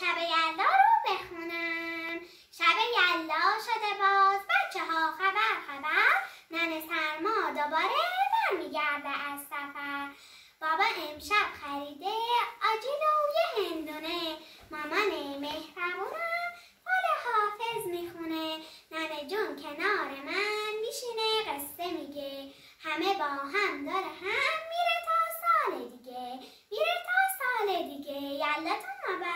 شب یلدا رو بخونم. شب یلدا شده باز. بچه ها خبر خبر. نن سرما دوباره برمیگرده از سفر. بابا امشب خریده آجیل و یه هندونه. مامان مهربونم حال حافظ می‌خونه. ننه جون کنار من میشینه قصه میگه. همه با هم داره هم میره تا سال دیگه. میره تا سال دیگه. یلتون مبر